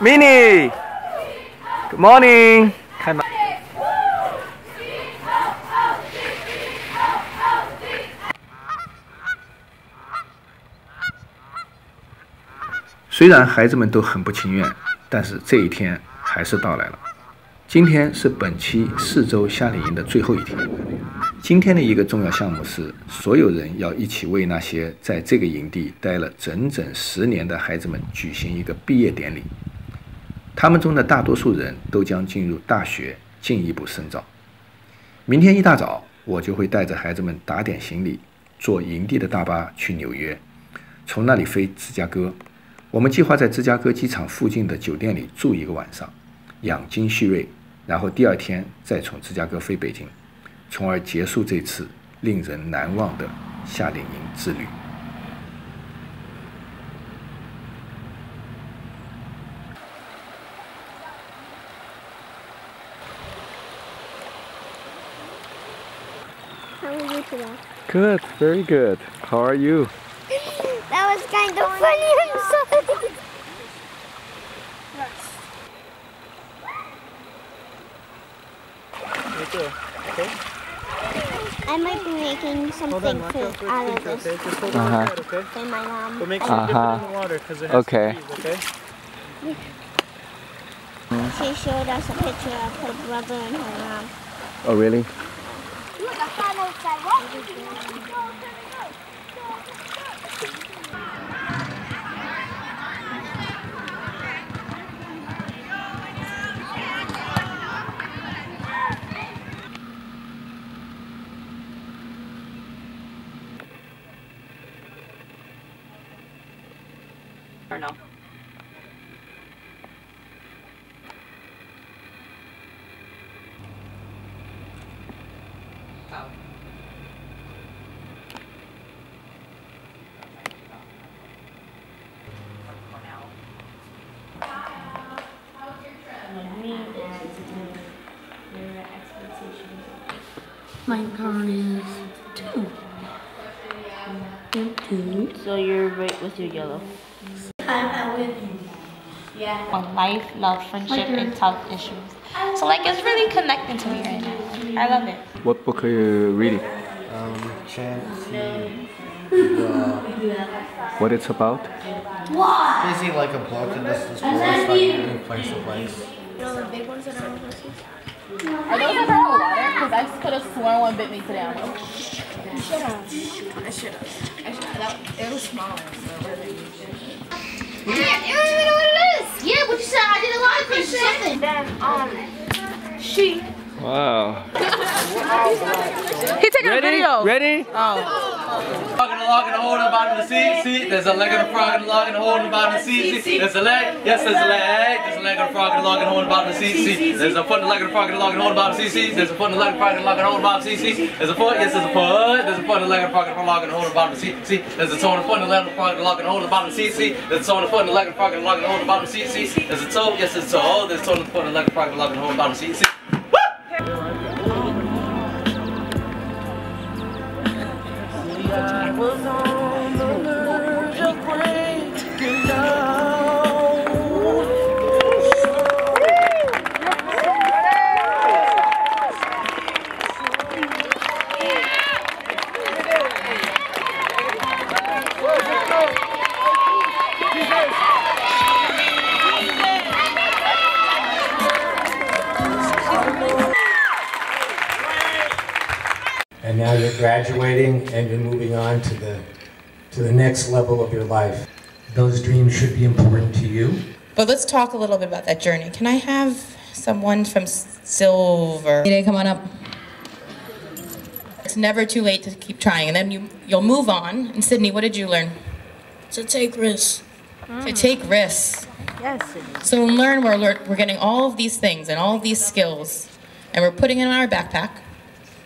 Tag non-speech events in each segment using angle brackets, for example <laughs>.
Minnie. Good morning. 开门。虽然孩子们都很不情愿，但是这一天还是到来了。今天是本期四周夏令营的最后一天。今天的一个重要项目是，所有人要一起为那些在这个营地待了整整十年的孩子们举行一个毕业典礼。他们中的大多数人都将进入大学进一步深造。明天一大早，我就会带着孩子们打点行李，坐营地的大巴去纽约，从那里飞芝加哥。我们计划在芝加哥机场附近的酒店里住一个晚上，养精蓄锐，然后第二天再从芝加哥飞北京，从而结束这次令人难忘的夏令营之旅。Good, very good. How are you? <laughs> That was kind of funny. I'm sorry. Right. Okay. I might be making Hold on, something out for of feet, okay? this. Just hold Uh-huh. tight, okay? Okay, my mom. But make sure you dip it Uh-huh. in the water because it has Okay. to freeze, okay? She showed us a picture of her brother and her mom. Oh, really? Look, I found outside. Or no? Oh. My count is two. And two. So you're right with your yellow. I'm with On life, love, friendship, and tough issues. So like it's really connecting to me right now. I love it. What book are you reading? Um, chant the What it's about? basically like a book and this is like moving place to place. Are those ever in the water? Because I just could have sworn one bit me today. I'm like, shut up. I should have. I should have. It was smaller. Yeah, you don't even know what it is. Yeah, but you said I did a lot of things. Something. Then, um, she. Wow. He taking a video. Ready? Frog in the log and a hole in the bottom of the seat, seat. There's a leg of the frog in the log and a hole in the bottom of the seat, seat. There's a leg, yes, there's a leg. There's a leg of the frog in the log and a hole in the bottom of the seat, seat. There's a foot in the leg of the frog in the log and a hole in the bottom of the seat, seat. There's a foot in the leg of the frog in the log and a hole in the bottom of the seat, seat. There's a foot, yes, there's a foot. There's a foot in the leg of the frog in the log and a hole in the bottom of the seat, seat. There's a toe in the foot in the leg of the frog in the log and a hole in the bottom of the seat, seat. There's a toe in the foot in the leg of the frog in the log and a hole in the bottom of the seat, seat. There's a toe, yes, there's a toe. There's a toe in the foot in the leg of the frog in the log and a hole in the bottom of the seat, seat. And next level of your life. Those dreams should be important to you. But let's talk a little bit about that journey. Can I have someone from Silver? Mayday, come on up. It's never too late to keep trying, and then you you'll move on. And Sydney, what did you learn? To take risks. To take risks. Yes. So Learn, we're, lear- we're getting all of these things and all of these skills, and we're putting them in our backpack,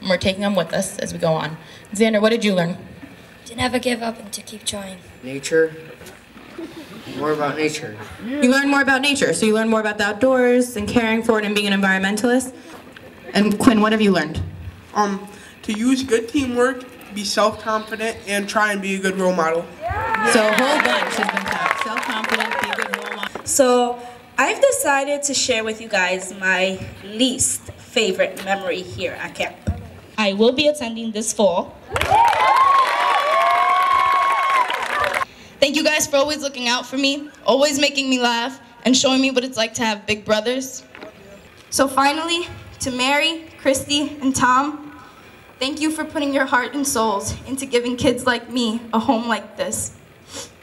and we're taking them with us as we go on. Xander, what did you learn? To never give up and to keep trying. Nature. More about nature. You learn more about nature, so you learn more about the outdoors and caring for it and being an environmentalist. And Quinn, what have you learned? Um, to use good teamwork, be self-confident, and try and be a good role model. Yeah. So a whole bunch has been taught. Self-confident, be a good role model. So I've decided to share with you guys my least favorite memory here at camp. I will be attending this fall. Thank you guys for always looking out for me, always making me laugh, and showing me what it's like to have big brothers. So finally, to Mary, Christy, and Tom, thank you for putting your heart and souls into giving kids like me a home like this.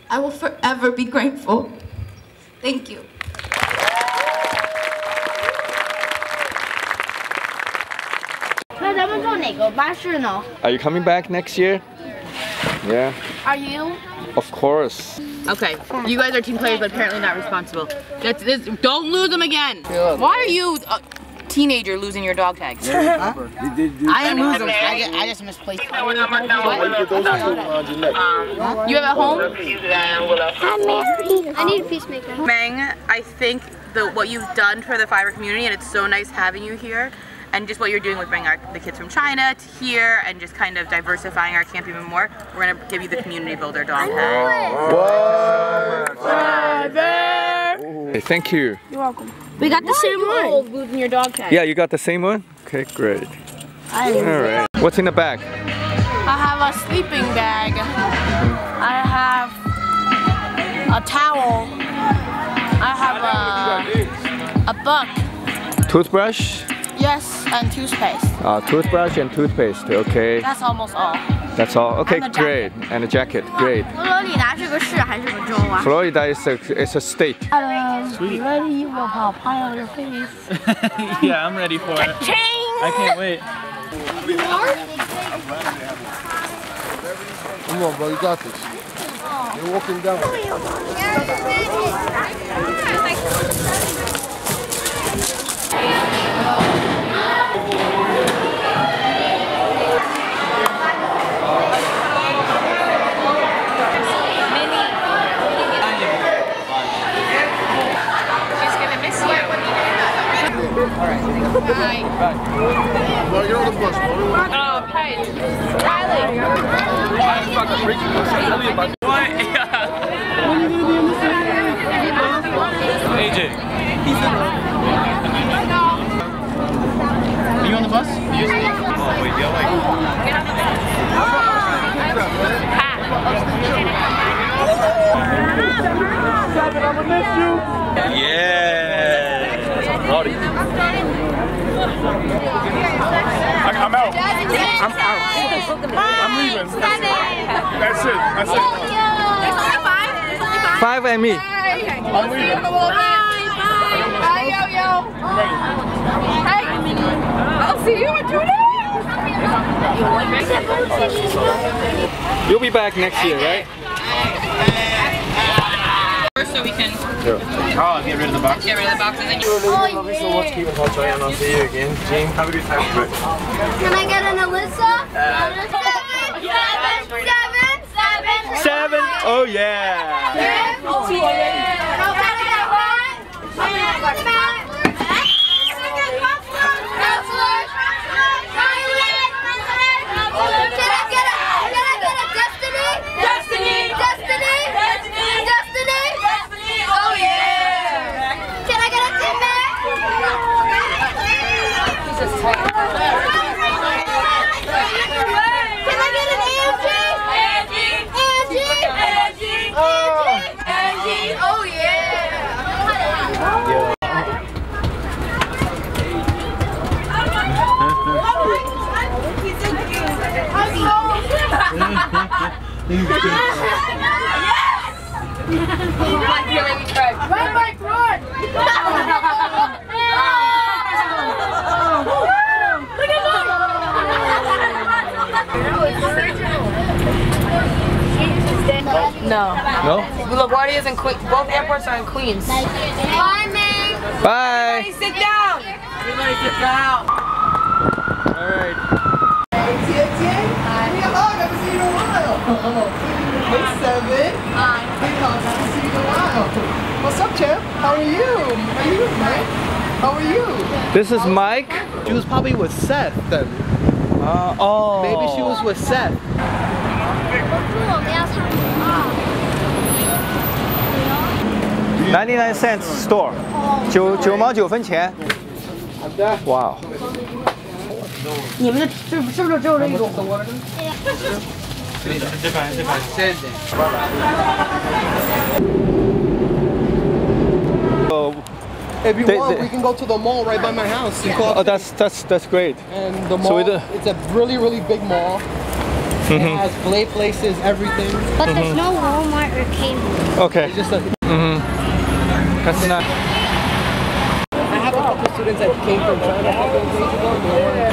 I will forever be grateful. Thank you. Are you coming back next year? Yeah. Are you? Of course. Okay, you guys are team players, but apparently not responsible. That's this. Don't lose them again. Why are you, a teenager, losing your dog tags? I didn't lose them. I just, I just misplaced them. Um, you have a home? I'm married. I need a peacemaker. Meng, I think the what you've done for the Fiver community, and it's so nice having you here, and just what you're doing with bringing our, the kids from China to here, and just kind of diversifying our camp even more. We're gonna give you the community builder dog tag. Hey, thank you. You're welcome. We got the same one. losing your dog tag. Yeah, you got the same one? Okay, great. I All right. What's in the bag? I have a sleeping bag. I have a towel. I have a, a book. Toothbrush? Yes, and toothpaste. Uh, toothbrush and toothpaste, okay. That's almost all. That's all. Okay, and great. And a jacket, great. Florida is a, is a state. Um, Hello. your Ready? <laughs> yeah, I'm ready for it. I can't wait. Come on, bro, you got this. You're walking down. Oh, yeah, Yeah. Naughty. I'm out. I'm out. I'm leaving. That's it. That's it. Five and me. I'm leaving. Bye, yo yo. Hey, I'll see you in two days. You'll be back next year, right? First, so we can Oh, get rid of the box. get rid of the boxes and you. Love you so much. Keep in touch. and I'll see you again. Gene, have a good time. Can I get an Alyssa? seven, seven, seven, seven. Seven. Oh yeah. Oh yeah. Destiny! Destiny! Destiny! Destiny! Destiny! Oh yeah! Can I get a teammate? Can I get an Angie? Angie! Angie! Angie! Angie! Oh yeah! Run, Mike, run! Look No. No? LaGuardia is in Que- both airports are in Queens. Bye, Meg! Bye. Sit down. Everybody sit down. All right. Hey, Seven. Hi. Hey, Colin. Nice to see you in a while. What's up, champ? How are you? How are you, man? How are you? This is Mike. She was probably with Seth then. Uh, oh. Maybe she was with Seth. 我们要唱歌。 Ninety nine cents store，九九毛九分钱。哇哦！你们的是是不是只有这一种？这款这款，谢谢。 Oh, If you They- want, they- we can go to the mall right by my house. You call- oh, that's that's that's great. and the mall, do- it's a really, really big mall. It Mhm. has play places, everything. But there's no Walmart or Kmart. Okay. It's just a, Mhm. That's not. I have a couple students that came from China a couple of days ago. They were-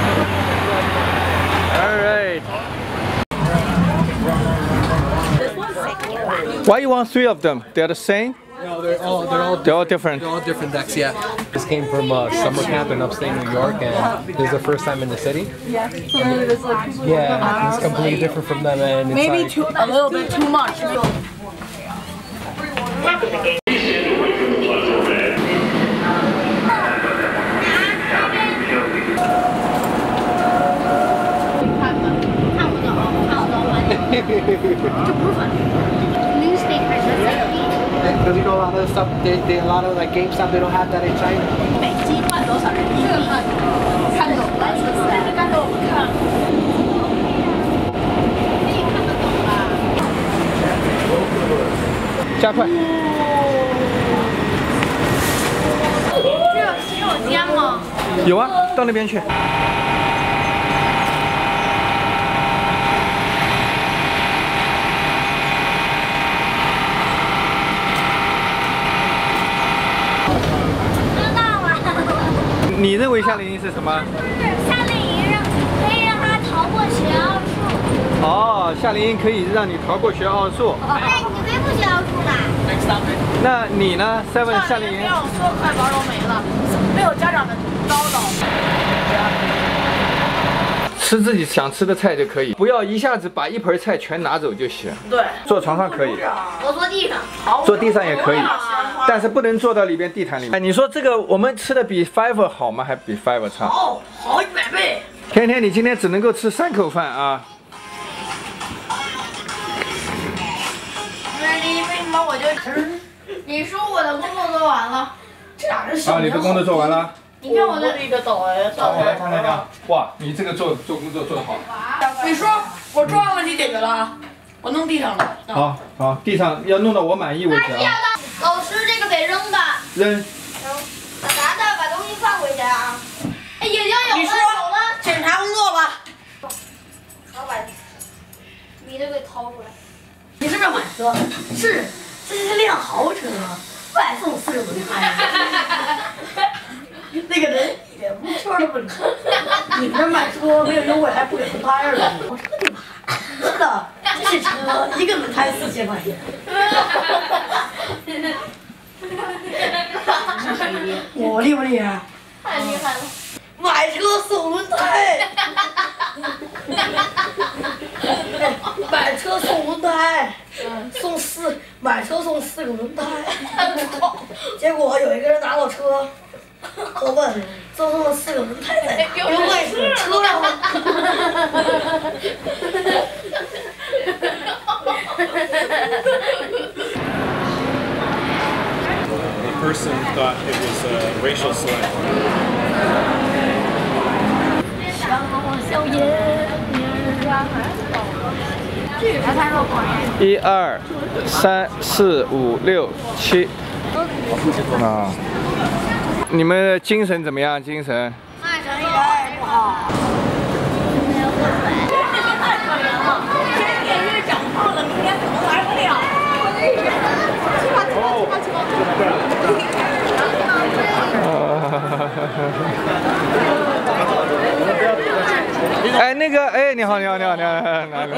All right. Why you want three of them? They're the same. No, they're all they're all They're all different. they're all different decks. Yeah. This came from uh, summer camp in upstate New York, and this is the first time in the city. Yeah. So then it was like Yeah, it's completely different from them, and maybe like, too a little bit too much. <laughs> <laughs> you know a lot of stuff, they, they a lot of like GameStop, they don't have that in China. 每季换多少人民币？看懂了，但是看懂我们看。加快。这有洗手间吗？有啊，到那边去。你认为夏令营是什么？夏令营让可以让他逃过学奥数。哦，夏令营可以让你逃过学奥数。哎，你最不学奥数啦？那你呢？Seven 夏令营？让我说快玩都没了，没有家长的叨叨。吃自己想吃的菜就可以，不要一下子把一盆菜全拿走就行。对，坐床上可以，我坐地上。坐地上也可以，但是不能坐到里边地毯里面。哎，你说这个我们吃的比 Five 好吗？还比 Five 差？好，好一百倍。天天，你今天只能够吃三口饭啊！为什么我就？你说我的工作做完了，这俩人小啊，你的工作做完了？你看我的这个抖哎，好，我来看看看。哇，你这个做做工作做得好。你说我重要问题解决了啊，我弄地上了。好好，地上要弄到我满意为止啊！老师，这个得扔的。扔。把拿的把东西放回去啊。哎，已经有了，你说有了。检查工作吧。我把你都给掏出来。你是不是买车？是，这是辆豪车，外送四个轮胎。那个人一点不圈都不理。你们这买车没有优惠还不给轮胎了？我说你妈，真的，这是车，一个轮胎四千块钱。我厉不厉害？太厉害了。买车送轮胎，买车送轮胎，送四买车送四个轮胎，<laughs> 结果有一个人拿到车，<laughs> 好笨，这都是四个轮胎在，有本出来哈！一二三四五六七，啊。你们的精神怎么样？精神？太可怜了，长胖了，明天可能来不了。哎，那个，哎，你好，你好，你好，你好，来来来，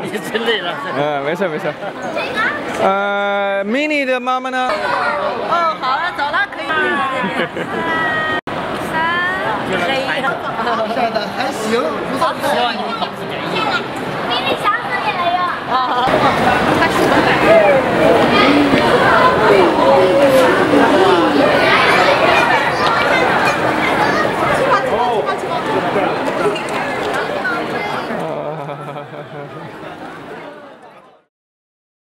<laughs> 你真累了。嗯，没事没事。呃，mini 的妈妈呢？哦，好了，走了，可以。晒的还行，不错。希望你们考试改进。比你想死你了哟。啊，开始了。